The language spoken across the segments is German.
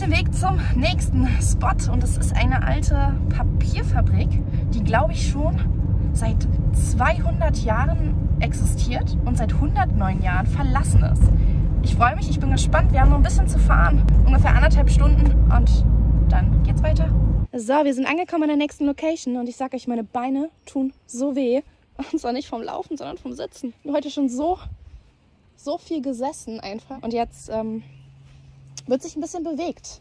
zum nächsten Spot und es ist eine alte Papierfabrik, die glaube ich schon seit 200 Jahren existiert und seit 109 Jahren verlassen ist. Ich freue mich, ich bin gespannt. Wir haben noch ein bisschen zu fahren, ungefähr anderthalb Stunden und dann geht's weiter. So, wir sind angekommen an der nächsten Location und ich sage euch, meine Beine tun so weh. Und zwar nicht vom Laufen, sondern vom Sitzen. Ich bin heute schon so, so viel gesessen einfach. Und jetzt ähm, wird sich ein bisschen bewegt.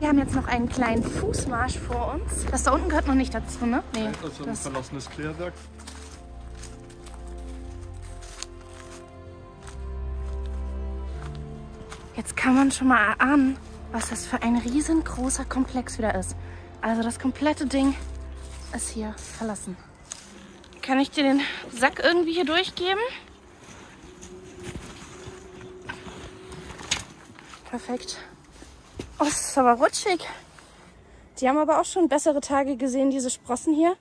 Wir haben jetzt noch einen kleinen Fußmarsch vor uns. Das da unten gehört noch nicht dazu, ne? Nee. Das ist ein das verlassenes Klärwerk. Jetzt kann man schon mal erahnen, was das für ein riesengroßer Komplex wieder ist. Also das komplette Ding ist hier verlassen. Kann ich dir den Sack irgendwie hier durchgeben? Perfekt. Oh, das ist aber rutschig. Die haben aber auch schon bessere Tage gesehen, diese Sprossen hier.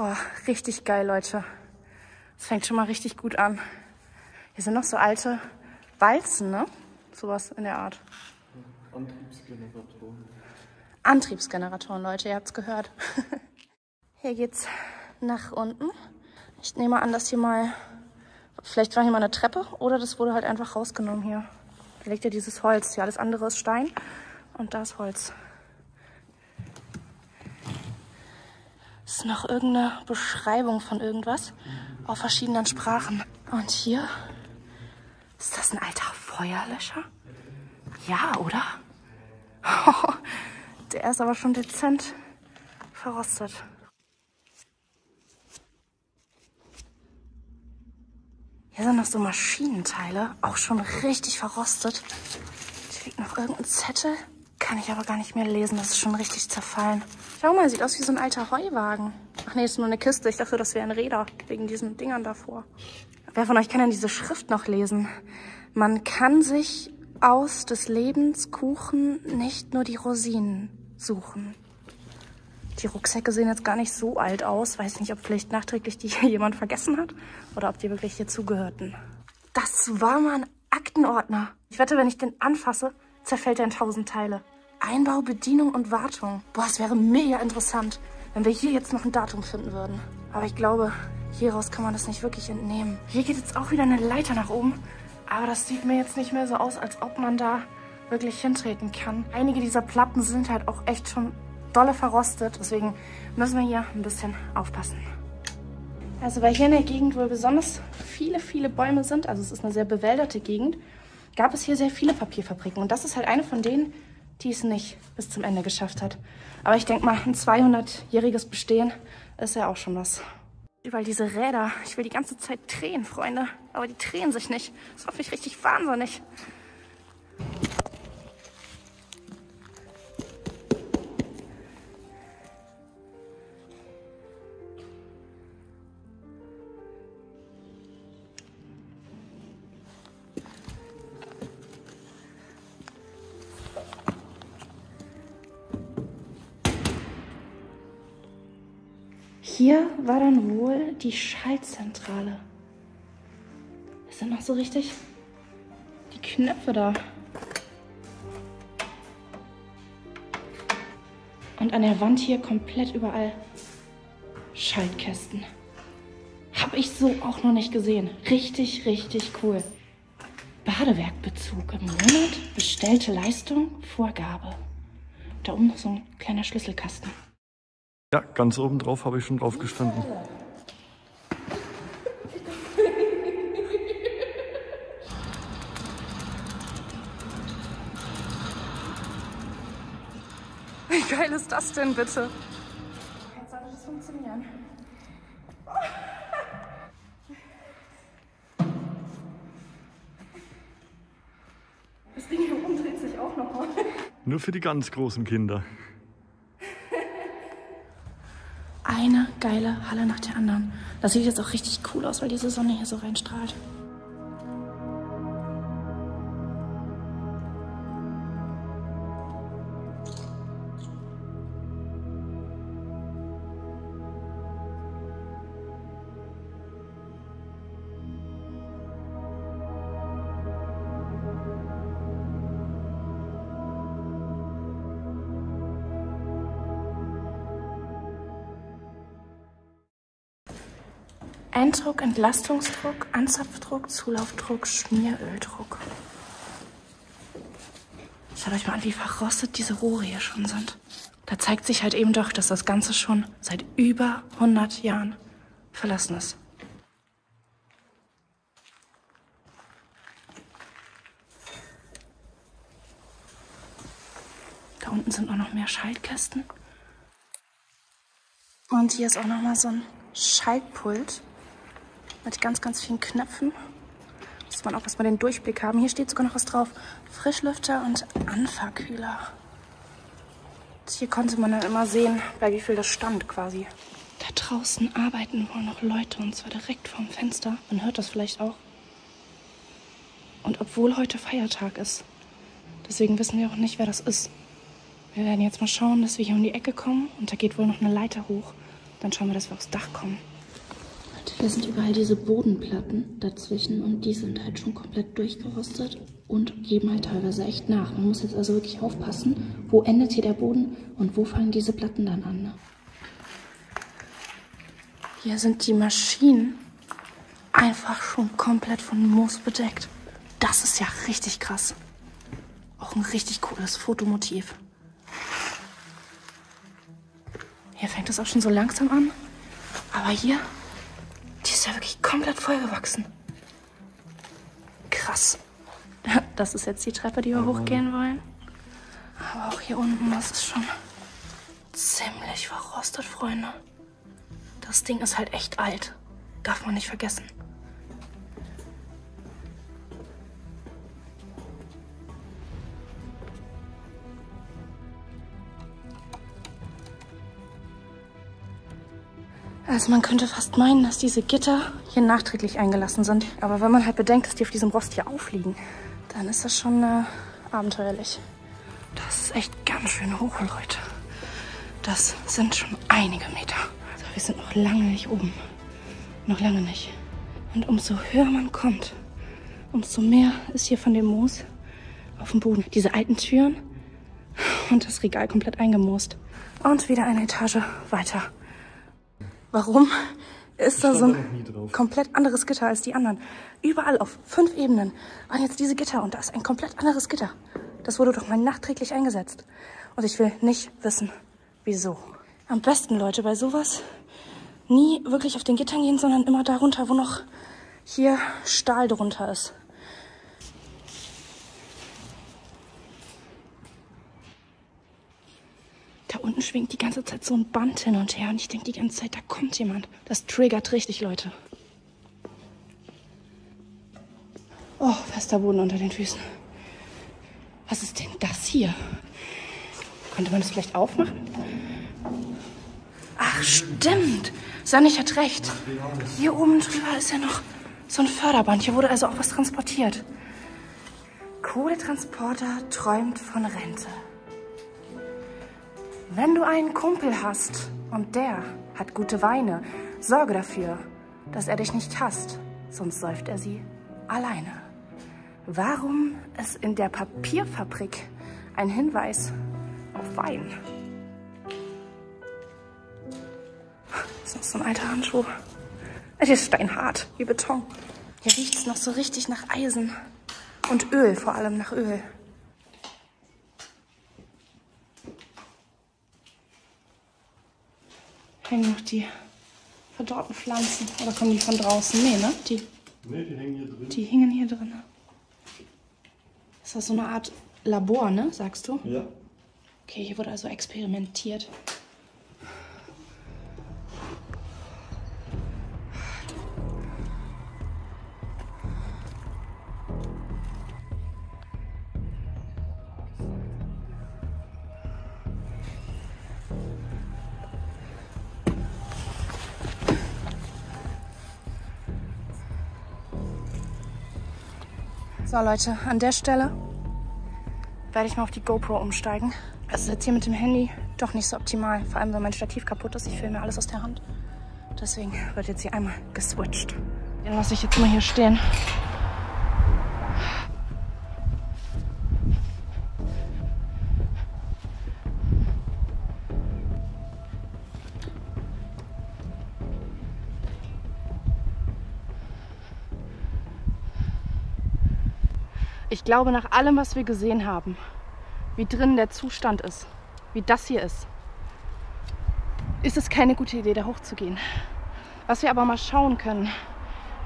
Oh, richtig geil, Leute. Das fängt schon mal richtig gut an. Hier sind noch so alte Walzen, ne? Sowas in der Art. Antriebsgeneratoren. Antriebsgeneratoren, Leute, ihr habt's gehört. hier geht's nach unten. Ich nehme an, dass hier mal, vielleicht war hier mal eine Treppe oder das wurde halt einfach rausgenommen hier. Da liegt ja dieses Holz. Ja, alles andere ist Stein und da ist Holz. Ist noch irgendeine Beschreibung von irgendwas auf verschiedenen Sprachen. Und hier ist das ein alter Feuerlöscher? Ja, oder? der ist aber schon dezent verrostet. Hier sind noch so Maschinenteile, auch schon richtig verrostet. Hier liegt noch irgendein Zettel. Kann ich aber gar nicht mehr lesen, das ist schon richtig zerfallen. Schau mal, sieht aus wie so ein alter Heuwagen. Ach nee, ist nur eine Kiste. Ich dachte, das wären Räder, wegen diesen Dingern davor. Wer von euch kann denn diese Schrift noch lesen? Man kann sich aus des Lebens Kuchen nicht nur die Rosinen suchen. Die Rucksäcke sehen jetzt gar nicht so alt aus. Weiß nicht, ob vielleicht nachträglich die hier jemand vergessen hat oder ob die wirklich hier zugehörten. Das war mal ein Aktenordner. Ich wette, wenn ich den anfasse, zerfällt er in tausend Teile. Einbau, Bedienung und Wartung. Boah, es wäre mega interessant, wenn wir hier jetzt noch ein Datum finden würden. Aber ich glaube, hieraus kann man das nicht wirklich entnehmen. Hier geht jetzt auch wieder eine Leiter nach oben. Aber das sieht mir jetzt nicht mehr so aus, als ob man da wirklich hintreten kann. Einige dieser Platten sind halt auch echt schon dolle verrostet. Deswegen müssen wir hier ein bisschen aufpassen. Also weil hier in der Gegend wohl besonders viele, viele Bäume sind, also es ist eine sehr bewälderte Gegend, gab es hier sehr viele Papierfabriken. Und das ist halt eine von denen, die es nicht bis zum Ende geschafft hat. Aber ich denke mal, ein 200-jähriges Bestehen ist ja auch schon was. Überall diese Räder. Ich will die ganze Zeit drehen, Freunde. Aber die drehen sich nicht. Das macht mich richtig wahnsinnig. War dann wohl die Schaltzentrale. Es sind noch so richtig die Knöpfe da. Und an der Wand hier komplett überall Schaltkästen. Habe ich so auch noch nicht gesehen. Richtig, richtig cool. Badewerkbezug im Monat, bestellte Leistung, Vorgabe. Da oben noch so ein kleiner Schlüsselkasten. Ja, ganz oben drauf habe ich schon drauf gestanden. Wie geil ist das denn bitte? Jetzt sollte das funktionieren. Das Ding hier oben dreht sich auch noch mal. Nur für die ganz großen Kinder. Eine geile Halle nach der anderen. Das sieht jetzt auch richtig cool aus, weil diese Sonne hier so reinstrahlt. Eindruck, Entlastungsdruck, Anzapfdruck, Zulaufdruck, Schmieröldruck. Schaut euch mal an, wie verrostet diese Rohre hier schon sind. Da zeigt sich halt eben doch, dass das Ganze schon seit über 100 Jahren verlassen ist. Da unten sind auch noch mehr Schaltkästen. Und hier ist auch noch mal so ein Schaltpult mit ganz, ganz vielen Knöpfen. Muss man auch erstmal den Durchblick haben. Hier steht sogar noch was drauf. Frischlüfter und Anfahrkühler. Und hier konnte man dann immer sehen, bei wie viel das stand quasi. Da draußen arbeiten wohl noch Leute und zwar direkt vorm Fenster. Man hört das vielleicht auch. Und obwohl heute Feiertag ist, deswegen wissen wir auch nicht, wer das ist. Wir werden jetzt mal schauen, dass wir hier um die Ecke kommen und da geht wohl noch eine Leiter hoch. Dann schauen wir, dass wir aufs Dach kommen. Hier sind überall diese Bodenplatten dazwischen und die sind halt schon komplett durchgerostet und geben halt teilweise echt nach. Man muss jetzt also wirklich aufpassen, wo endet hier der Boden und wo fangen diese Platten dann an. Ne? Hier sind die Maschinen einfach schon komplett von Moos bedeckt. Das ist ja richtig krass. Auch ein richtig cooles Fotomotiv. Hier fängt es auch schon so langsam an. Aber hier ist ja wirklich komplett vollgewachsen. Krass. Das ist jetzt die Treppe, die wir hochgehen wollen. Aber auch hier unten, das ist schon ziemlich verrostet, Freunde. Das Ding ist halt echt alt. Darf man nicht vergessen. Also man könnte fast meinen, dass diese Gitter hier nachträglich eingelassen sind. Aber wenn man halt bedenkt, dass die auf diesem Rost hier aufliegen, dann ist das schon äh, abenteuerlich. Das ist echt ganz schön hoch, Leute. Das sind schon einige Meter. So, wir sind noch lange nicht oben. Noch lange nicht. Und umso höher man kommt, umso mehr ist hier von dem Moos auf dem Boden. Diese alten Türen und das Regal komplett eingemoost. Und wieder eine Etage weiter. Warum ist da so ein komplett anderes Gitter als die anderen? Überall auf fünf Ebenen waren jetzt diese Gitter und da ist ein komplett anderes Gitter. Das wurde doch mal nachträglich eingesetzt. Und ich will nicht wissen, wieso. Am besten, Leute, bei sowas nie wirklich auf den Gittern gehen, sondern immer darunter, wo noch hier Stahl drunter ist. Da unten schwingt die ganze Zeit so ein Band hin und her und ich denke die ganze Zeit, da kommt jemand. Das triggert richtig, Leute. Oh, fester Boden unter den Füßen. Was ist denn das hier? Könnte man das vielleicht aufmachen? Ach, stimmt. Sanich hat recht. Hier oben drüber ist ja noch so ein Förderband. Hier wurde also auch was transportiert. Kohletransporter träumt von Rente. Wenn du einen Kumpel hast und der hat gute Weine, sorge dafür, dass er dich nicht hasst, sonst säuft er sie alleine. Warum ist in der Papierfabrik ein Hinweis auf Wein? Das ist so ein alter Handschuh. Es ist steinhart, wie Beton. Hier riecht es noch so richtig nach Eisen und Öl, vor allem nach Öl. Hängen noch die verdorrten Pflanzen. Oder kommen die von draußen? Nee, ne? Die, nee, die hängen hier drin. Die hängen hier drin. Ist das so eine Art Labor, ne? Sagst du? Ja. Okay, hier wurde also experimentiert. So Leute, an der Stelle werde ich mal auf die GoPro umsteigen. Es ist jetzt hier mit dem Handy doch nicht so optimal. Vor allem, wenn mein Stativ kaputt ist. Ich filme alles aus der Hand. Deswegen wird jetzt hier einmal geswitcht. Den lasse ich jetzt mal hier stehen. Ich glaube, nach allem, was wir gesehen haben, wie drin der Zustand ist, wie das hier ist, ist es keine gute Idee, da hochzugehen. Was wir aber mal schauen können,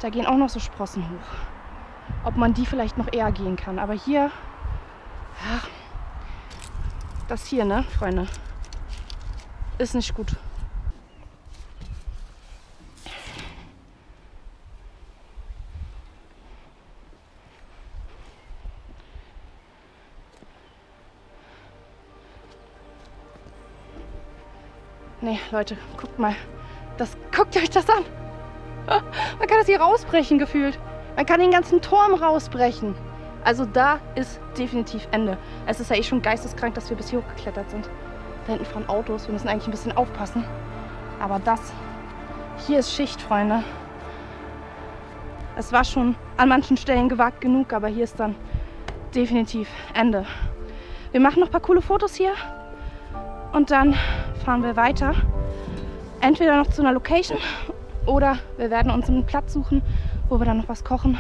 da gehen auch noch so Sprossen hoch. Ob man die vielleicht noch eher gehen kann. Aber hier, ja, das hier, ne, Freunde, ist nicht gut. Leute, guckt mal. Das, guckt euch das an. Man kann das hier rausbrechen gefühlt. Man kann den ganzen Turm rausbrechen. Also da ist definitiv Ende. Es ist ja eh schon geisteskrank, dass wir bis hier hochgeklettert sind. Da hinten fahren Autos. Wir müssen eigentlich ein bisschen aufpassen. Aber das, hier ist Schicht, Freunde. Es war schon an manchen Stellen gewagt genug, aber hier ist dann definitiv Ende. Wir machen noch ein paar coole Fotos hier und dann fahren wir weiter. Entweder noch zu einer Location oder wir werden uns einen Platz suchen, wo wir dann noch was kochen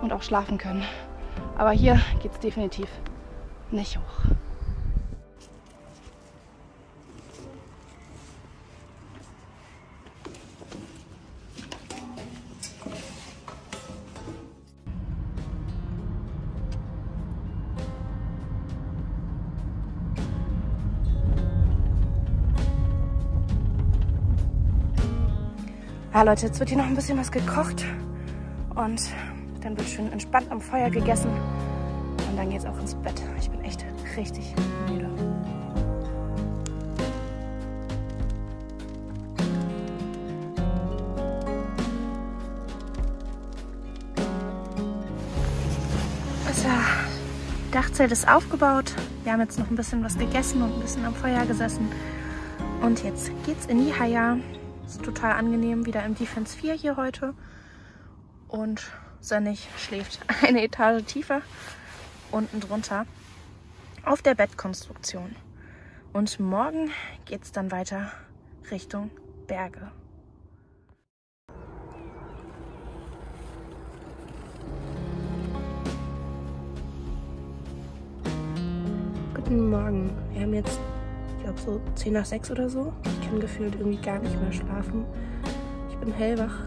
und auch schlafen können. Aber hier geht es definitiv nicht hoch. Ja, Leute, jetzt wird hier noch ein bisschen was gekocht und dann wird schön entspannt am Feuer gegessen und dann geht's auch ins Bett. Ich bin echt richtig müde. So, Dachzelt ist aufgebaut. Wir haben jetzt noch ein bisschen was gegessen und ein bisschen am Feuer gesessen. Und jetzt geht's in die Haia. Ist total angenehm, wieder im Defense 4 hier heute. Und Sonnig schläft eine Etage tiefer, unten drunter, auf der Bettkonstruktion. Und morgen geht es dann weiter Richtung Berge. Guten Morgen. Wir haben jetzt glaube so 10 nach 6 oder so. Ich kann gefühlt irgendwie gar nicht mehr schlafen. Ich bin hellwach.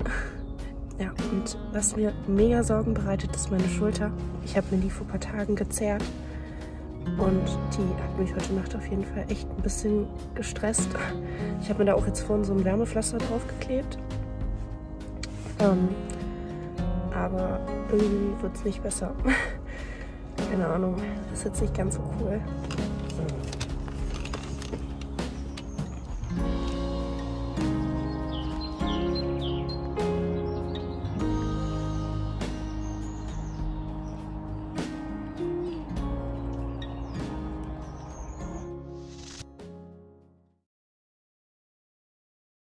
Ja, und was mir mega Sorgen bereitet, ist meine Schulter. Ich habe mir die vor ein paar Tagen gezerrt. Und die hat mich heute Nacht auf jeden Fall echt ein bisschen gestresst. Ich habe mir da auch jetzt vorhin so ein Wärmepflaster draufgeklebt. Ähm, aber irgendwie wird es nicht besser. Keine Ahnung, das ist jetzt nicht ganz so cool.